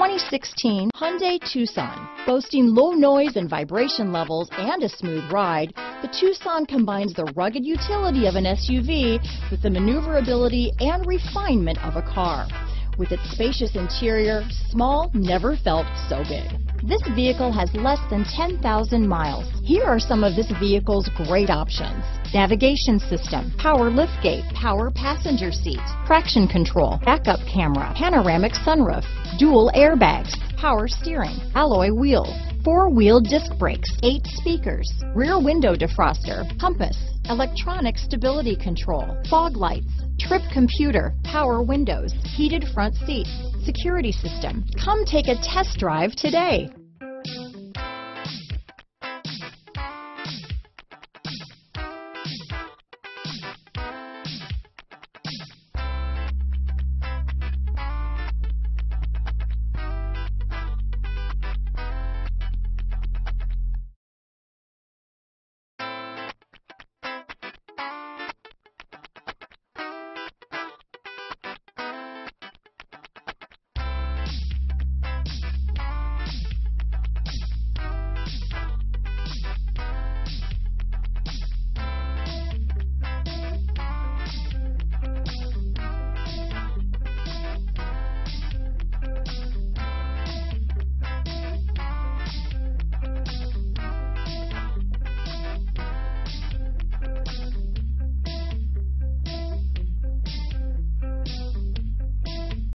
2016 Hyundai Tucson. Boasting low noise and vibration levels and a smooth ride, the Tucson combines the rugged utility of an SUV with the maneuverability and refinement of a car. With its spacious interior, small never felt so big. This vehicle has less than 10,000 miles. Here are some of this vehicle's great options. Navigation system, power liftgate, power passenger seat, traction control, backup camera, panoramic sunroof, dual airbags, power steering, alloy wheels, four-wheel disc brakes, eight speakers, rear window defroster, compass, electronic stability control, fog lights, trip computer, power windows, heated front seats, security system. Come take a test drive today.